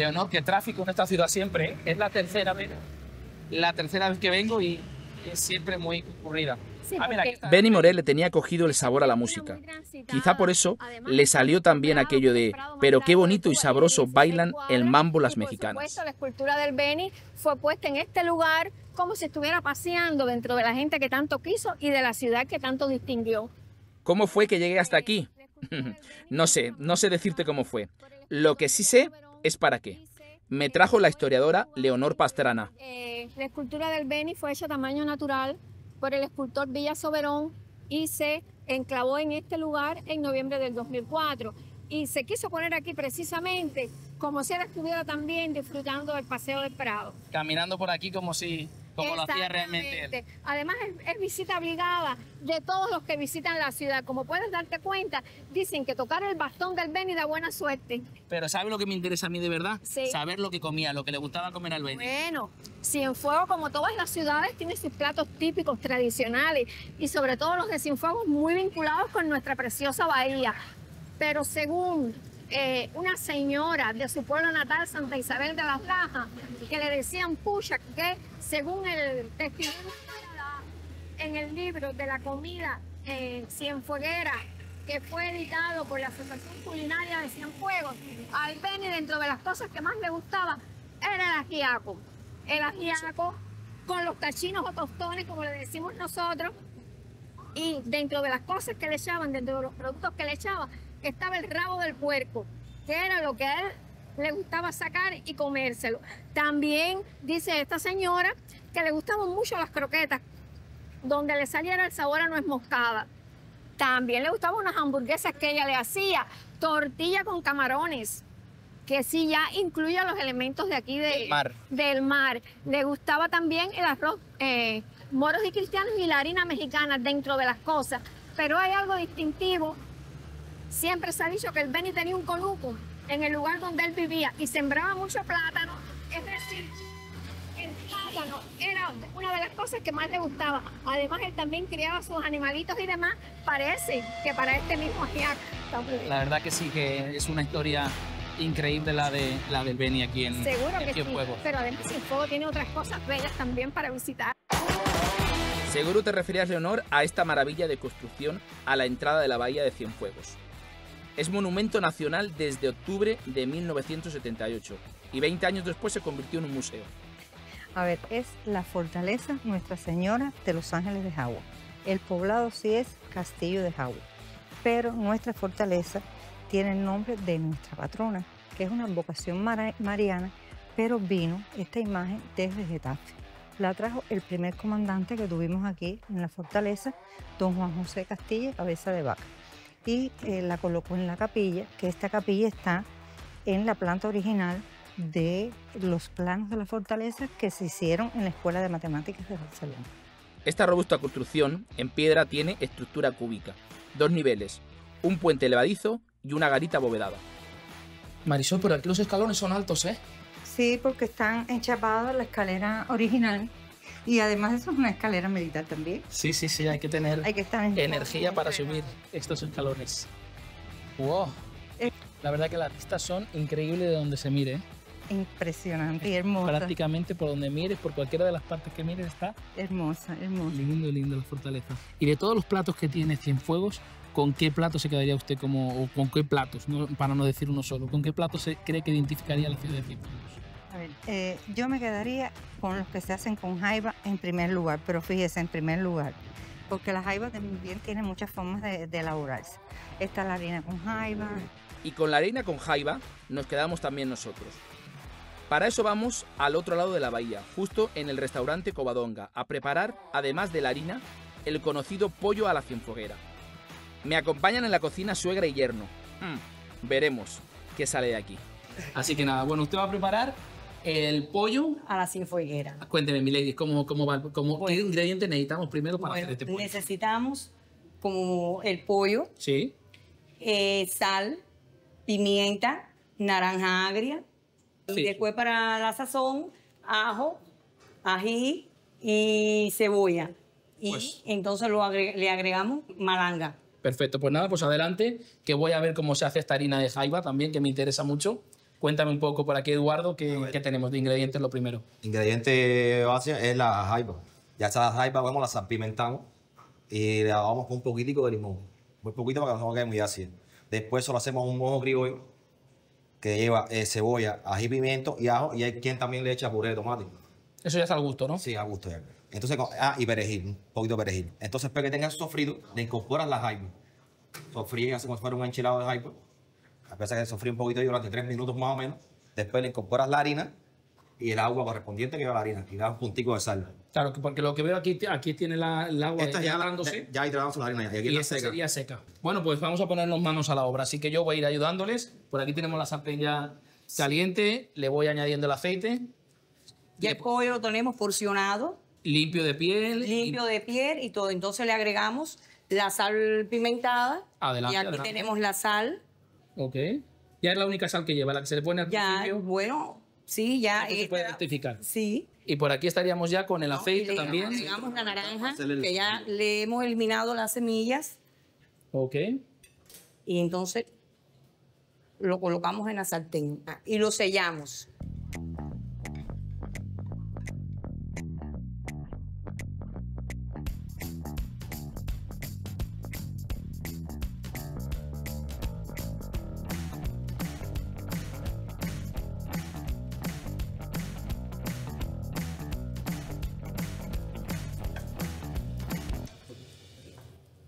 Leonor, que tráfico en esta ciudad siempre, ¿eh? es la tercera vez, la tercera vez que vengo y es siempre muy concurrida. Sí, Ah, mira. Benny Morel le tenía cogido el sabor a la música. Quizá por eso le salió también aquello de, pero qué bonito y sabroso bailan el mambo las por mexicanas. supuesto, la escultura del Beni fue puesta en este lugar como si estuviera paseando dentro de la gente que tanto quiso y de la ciudad que tanto distinguió. ¿Cómo fue que llegué hasta aquí? No sé, no sé decirte cómo fue. Lo que sí sé es para qué. Me trajo la historiadora Leonor Pastrana. Eh, la escultura del Beni fue hecha a tamaño natural por el escultor Villa Soberón y se enclavó en este lugar en noviembre del 2004. Y se quiso poner aquí precisamente como si él estuviera también disfrutando del paseo del Prado. Caminando por aquí como si, como lo hacía realmente él. Además, es, es visita obligada de todos los que visitan la ciudad. Como puedes darte cuenta, dicen que tocar el bastón del Beni da buena suerte. Pero ¿sabes lo que me interesa a mí de verdad? Sí. Saber lo que comía, lo que le gustaba comer al Benny. Bueno, Cienfuegos, como todas las ciudades, tiene sus platos típicos, tradicionales, y sobre todo los de Cienfuegos muy vinculados con nuestra preciosa bahía. Pero según eh, una señora de su pueblo natal, Santa Isabel de las Lajas, que le decían pucha, que según el testimonio en el libro de la comida eh, cienfueguera, que fue editado por la Asociación Culinaria de Cienfuegos, al Beni dentro de las cosas que más le gustaba era el ajiaco. El ajiaco con los tachinos o tostones, como le decimos nosotros, y dentro de las cosas que le echaban, dentro de los productos que le echaban, estaba el rabo del puerco, que era lo que a él le gustaba sacar y comérselo. También dice esta señora que le gustaban mucho las croquetas, donde le saliera el sabor a nuez moscada. También le gustaban unas hamburguesas que ella le hacía, tortilla con camarones, que sí ya incluye los elementos de aquí de- mar. del mar. Le gustaba también el arroz, eh, moros y cristianos y la harina mexicana dentro de las cosas. Pero hay algo distintivo. Siempre se ha dicho que el Beni tenía un conuco en el lugar donde él vivía y sembraba mucho plátano. Es decir, el plátano era una de las cosas que más le gustaba. Además, él también criaba sus animalitos y demás. Parece que para este mismo también. La verdad que sí, que es una historia increíble la de la del Benny aquí en, Seguro que sí. Cienfuegos. Pero además, Cienfuegos tiene otras cosas bellas también para visitar. Seguro te referías, Leonor, a esta maravilla de construcción a la entrada de la bahía de Cienfuegos. Es monumento nacional desde octubre de 1978 y 20 años después se convirtió en un museo. A ver, es la fortaleza Nuestra Señora de los Ángeles de Jagua. El poblado sí es Castillo de Jagua, pero nuestra fortaleza tiene el nombre de nuestra patrona, que es una vocación mariana, pero vino esta imagen desde Getafe. La trajo el primer comandante que tuvimos aquí en la fortaleza, don Juan José Castilla, cabeza de vaca. Y eh, la colocó en la capilla, que esta capilla está en la planta original de los planos de la fortaleza que se hicieron en la Escuela de Matemáticas de Barcelona. Esta robusta construcción en piedra tiene estructura cúbica, dos niveles, un puente levadizo y una garita abovedada. Marisol, pero aquí los escalones son altos, ¿eh? Sí, porque están enchapados la escalera original y además eso es una escalera militar también. Sí, sí, sí, hay que tener Hay que estar en energía para subir estos escalones. ¡Wow! Eh. La verdad que las vistas son increíbles de donde se mire. ¿eh? Impresionante y hermosa. Prácticamente por donde mires, por cualquiera de las partes que mires, está Hermosa, hermosa. lindo, lindo la fortaleza. Y de todos los platos que tiene Cienfuegos, ¿con qué plato se quedaría usted como, o con qué platos, no- para no decir uno solo, con qué plato se cree que identificaría la ciudad de Cienfuegos? Eh, yo me quedaría con los que se hacen con jaiba en primer lugar, pero fíjese, en primer lugar, porque la jaiba también tiene muchas formas de, de elaborarse. Está la harina con jaiba, Y con la harina con jaiba nos quedamos también nosotros. Para eso vamos al otro lado de la bahía, justo en el restaurante Covadonga, a preparar, además de la harina, el conocido pollo a la cienfueguera. Me acompañan en la cocina suegra y yerno. Mm, veremos qué sale de aquí. Así que nada, bueno, usted va a preparar el pollo. a la cienfueguera. Cuénteme, milady, ¿cómo, cómo va? ¿Cómo, ¿Qué Bueno. ingredientes necesitamos primero para Bueno, hacer este pollo? necesitamos como el pollo, Sí, eh, sal, pimienta, naranja agria. Sí. Y después para la sazón, ajo, ají y cebolla. Y Pues- entonces lo agre- le agregamos malanga. perfecto. Pues nada, pues adelante, que voy a ver cómo se hace esta harina de jaiba también, que me interesa mucho. Cuéntame un poco por aquí, Eduardo, qué, qué tenemos de ingredientes lo primero. Ingrediente base es la jaiba. Ya esa jaiba, vemos, la salpimentamos y le damos con un poquitico de limón. Muy poquito para que no quede muy ácido. Después solo hacemos un mojo criollo que lleva eh, cebolla, ají, pimiento y ajo. Y hay quien también le echa puré de tomate. Eso ya es al gusto, ¿no? Sí, a gusto ya. Entonces, con- ah, y perejil, un poquito de perejil. Entonces, para que tengas sofrito, le incorporas la jaiba. Sofríes si fuera un enchilado de jaiba. A pesar que sofrí un poquito durante tres minutos más o menos. Después le incorporas la harina y el agua correspondiente que lleva la harina. Y das un puntico de sal. Claro, que porque lo que veo aquí, aquí tiene la, el agua Esta ya, la, dándose. ya ahí trabajamos la harina. Y aquí y está esta seca. sería seca. Bueno, pues vamos a ponernos manos a la obra. Así que yo voy a ir ayudándoles. Por aquí tenemos la sartén ya caliente. Le voy añadiendo el aceite. Ya el pollo lo tenemos porcionado, Limpio de piel. limpio de piel y todo. Entonces le agregamos la sal pimentada. Adelante, Y aquí adelante. tenemos la sal. Ok. Ya es la única sal que lleva, la que se le pone al Ya, principio. bueno, sí, ya. Esto se puede esta- rectificar. Sí. Y por aquí estaríamos ya con el ¿no? aceite Y le también. agregamos la naranja, que ya le hemos eliminado las semillas. Ok. Y entonces lo colocamos en la sartén ah, y lo sellamos.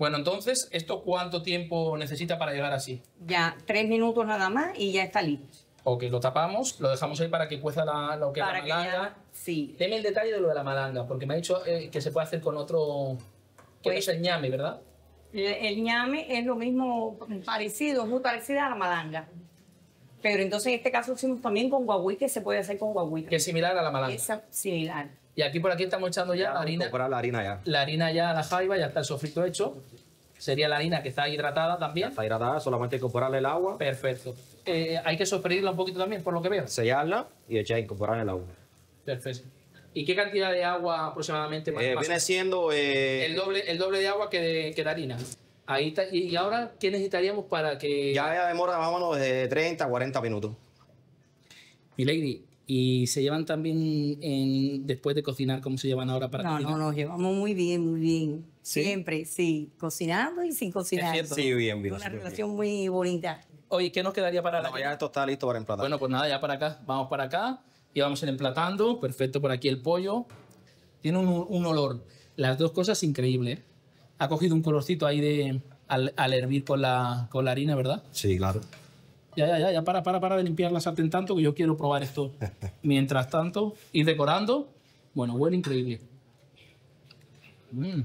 Bueno, entonces, ¿esto cuánto tiempo necesita para llegar así? Ya tres minutos nada más y ya está listo. Ok, lo tapamos, lo dejamos ahí para que cueza la, lo que es la malanga. ya, sí. Deme el detalle de lo de la malanga, porque me ha dicho eh, que se puede hacer con otro. Que Pues- es el ñame, ¿verdad? El, ñame es lo mismo, parecido, muy parecida a la malanga. Pero entonces en este caso hicimos también con guagüí, que se puede hacer con guagüí. Que es similar a la malanga. Es similar. Y aquí por aquí estamos echando ya Ya la harina. la harina ya. La harina ya a la jaiba, ya está el sofrito hecho. Sería la harina que está hidratada Ya también. está hidratada, solamente incorporarle el agua, Perfecto. Eh, hay que sofreírla un poquito también, por lo que veo. sellarla y echar incorporar el agua. Perfecto. ¿Y qué cantidad de agua aproximadamente? más- Eh, más- viene siendo eh, el, doble, el doble de agua que de, que de harina. Ahí está. Y y ahora, ¿qué necesitaríamos para que. ya ya demora más o menos de 30 a 40 minutos. Milady, ¿y se llevan también en- después de cocinar como se llevan ahora para No, cocinar? no, nos llevamos muy bien, muy bien. ¿Sí? Siempre, sí. Cocinando y sin cocinar. cierto. Sí, bien, bien. Una bien. relación muy bonita. Oye, ¿qué nos quedaría para la No, ya esto está listo para emplatar. Bueno, pues nada, ya para acá. Vamos para acá y vamos a ir emplatando. Perfecto, por aquí el pollo. Tiene un, un olor. Las dos cosas increíbles. ¿eh? Ha cogido un colorcito ahí de al, al hervir con la, con la harina, ¿verdad? Sí, claro. Ya, ya, ya, ya, para, para, para de limpiar la sartén tanto que yo quiero probar esto. Mientras tanto, ir decorando. Bueno, huele increíble. Mm.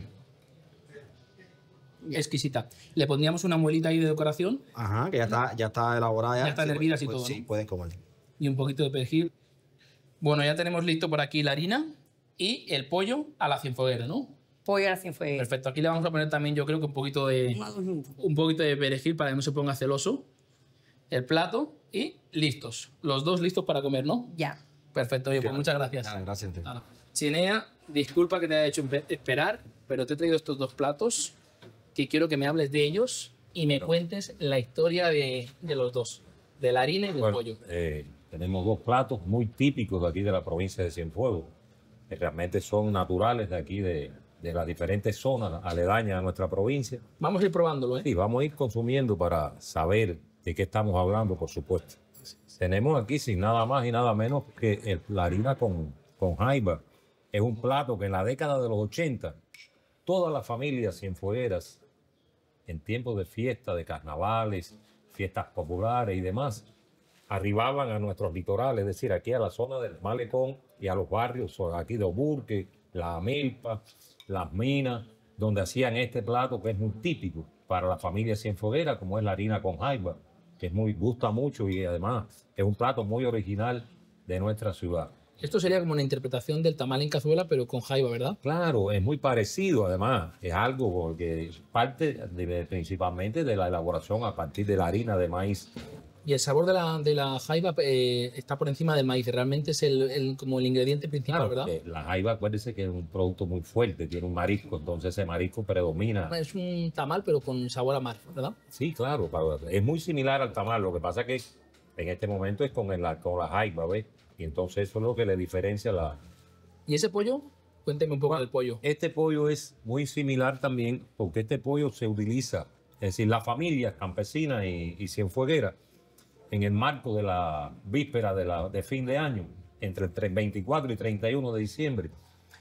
Exquisita. Le pondríamos una muelita ahí de decoración Ajá, que ya está, ya está elaborada. Ya están hervidas y pues, todo, Sí, ¿no? pueden comer. y un poquito de perejil. Bueno, ya tenemos listo por aquí la harina y el pollo a la cienfueguera, ¿no? Pollo así fue. Perfecto. Aquí le vamos a poner también, yo creo que un poquito de, un poquito de perejil para que no se ponga celoso. El plato y listos. Los dos listos para comer, ¿no? Ya. Perfecto. Oye, pues muchas gracias. Nada, gracias. Nada. Chinea, disculpa que te haya hecho esperar, pero te he traído estos dos platos que quiero que me hables de ellos y me cuentes la historia de, de los dos, de la harina y del Bueno, pollo. eh, tenemos dos platos muy típicos de aquí de la provincia de Cienfuegos, que realmente son naturales de aquí, de, de las diferentes zonas aledañas a nuestra provincia. Vamos a ir probándolo, ¿eh? Y vamos a ir consumiendo para saber de qué estamos hablando, por supuesto. Tenemos aquí sin nada más y nada menos que la harina con, con jaiba. Es un plato que en la década de los 80 todas las familias cienfuegueras, en tiempos de fiesta, de carnavales, fiestas populares y demás, arribaban a nuestros litorales, es decir, aquí a la zona del Malecón y a los barrios aquí de Oburque, La Milpa, Las Minas, donde hacían este plato que es muy típico para la familia cienfueguera, como es la harina con jaiba, que es muy, gusta mucho y además es un plato muy original de nuestra ciudad. Esto sería como una interpretación del tamal en cazuela, pero con jaiba, ¿verdad? Claro, es muy parecido además, es algo que parte de- principalmente de la elaboración a partir de la harina de maíz. Y el sabor de la, de la jaiba eh, está por encima del maíz. Realmente es el, el- como el ingrediente principal, Claro, ¿verdad? que la jaiba, acuérdense que es un producto muy fuerte, tiene un marisco, entonces ese marisco predomina. Es un tamal, pero con sabor a mar, ¿verdad? Sí, claro, es muy similar al tamal, lo que pasa que En este momento es con, el, con la jaiba, ¿ves? Y entonces eso es lo que le diferencia la... ¿Y ese pollo? Cuénteme un poco del pollo. Este pollo es muy similar también porque este pollo se utiliza, es decir, las familias campesinas y, y cienfuegueras, en el marco de la víspera de, la, de fin de año, entre el tre- 24 y 31 de diciembre,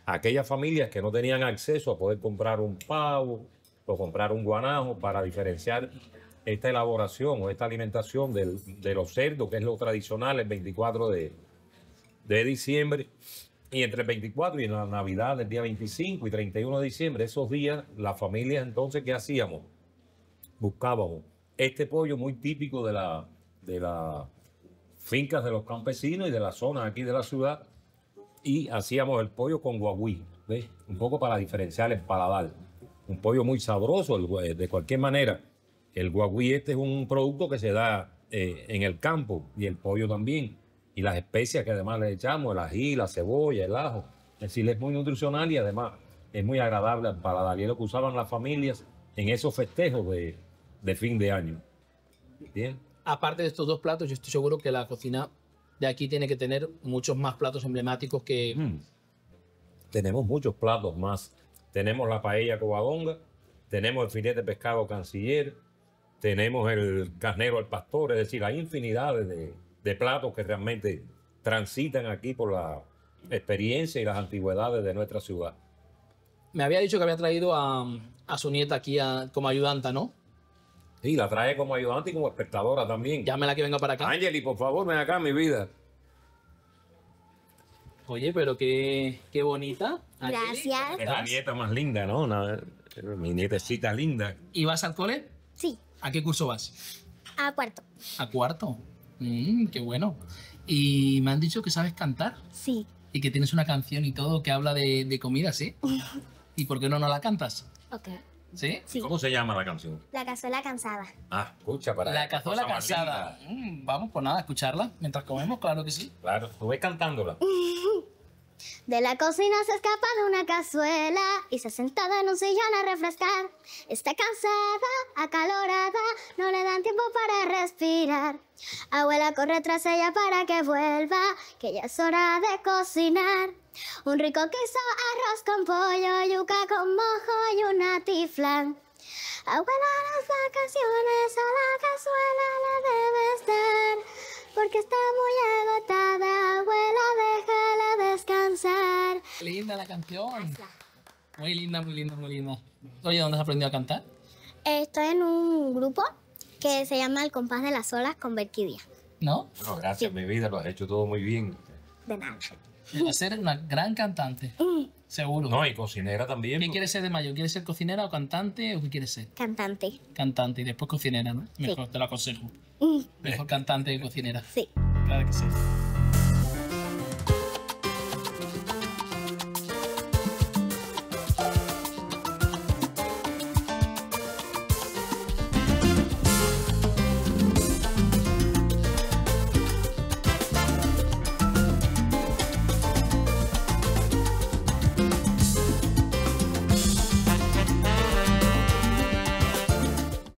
aquellas familias que no tenían acceso a poder comprar un pavo o comprar un guanajo para diferenciar esta elaboración o esta alimentación del- de los cerdos, que es lo tradicional el 24 de, de diciembre. Y entre el 24 y la Navidad, el día 25 y 31 de diciembre, esos días, las familias entonces, ¿qué hacíamos? Buscábamos este pollo muy típico de la de las fincas de los campesinos y de la zona aquí de la ciudad y hacíamos el pollo con guagüí, ¿ves? Un poco para diferenciar el paladar. Un pollo muy sabroso, gua- de cualquier manera. El guagüí este es un producto que se da eh, en el campo y el pollo también. Y las especias que además le echamos, el ají, la cebolla, el ajo. Es decir, es muy nutricional y además es muy agradable al paladar. Y es lo que usaban las familias en esos festejos de, de fin de año. Bien. Aparte de estos dos platos, yo estoy seguro que la cocina de aquí tiene que tener muchos más platos emblemáticos que... Mm. Tenemos muchos platos más. Tenemos la paella covadonga, tenemos el filete de pescado canciller, tenemos el carnero al pastor, es decir, hay infinidades de, de platos que realmente transitan aquí por la experiencia y las antigüedades de nuestra ciudad. Me había dicho que había traído a, a su nieta aquí a- como ayudanta, ¿no? Y la trae como ayudante y como espectadora también. Llámela que venga para acá. Angeli, por favor, ven acá, mi vida. Oye, pero qué, qué bonita. Gracias. Es la nieta más linda, ¿no? Una- mi nietecita linda. ¿Y vas al cole? Sí, ¿A qué curso vas? a cuarto. A cuarto. Mm, qué bueno. Y me han dicho que sabes cantar Sí. y que tienes una canción y todo que habla de, de comida, ¿sí? ¿Y por qué no, no la cantas? Ok. ¿Sí? Sí. ¿Cómo se llama la canción? La cazuela cansada. Ah, escucha para La cazuela cansada. Mm, vamos, pues nada, a escucharla mientras comemos, claro que sí. Claro, tú ves cantándola. De la cocina se escapa de una cazuela y se ha sentado en un sillón a refrescar. Está cansada, acalorada, no le dan tiempo para respirar. Abuela corre tras ella para que vuelva, que ya es hora de cocinar. Un rico queso, arroz con pollo, yuca con mojo y una tiflan. Abuela, las vacaciones a la cazuela le debes dar, porque está muy agotada. Linda la canción. Muy linda, muy linda, muy linda. Oye, ¿dónde has aprendido a cantar? Estoy en un grupo que se llama El Compás de las Olas con Berquidia. ¿No? Bueno, gracias, mi vida, lo has hecho todo muy bien. De nada. Va a ser una gran cantante. Seguro. No, y cocinera también. ¿Qué porque- quieres ser de mayor? ¿Quieres ser cocinera o cantante o qué quieres ser? Cantante. Cantante y después cocinera, ¿no? Mejor, te lo aconsejo. Mm, Mejor cantante que cocinera. Sí. Claro que sí.